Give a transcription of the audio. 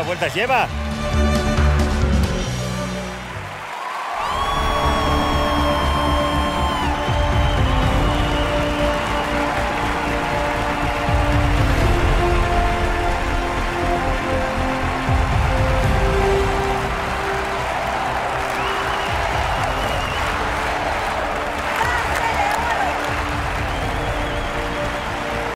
¿Cuántas vueltas lleva?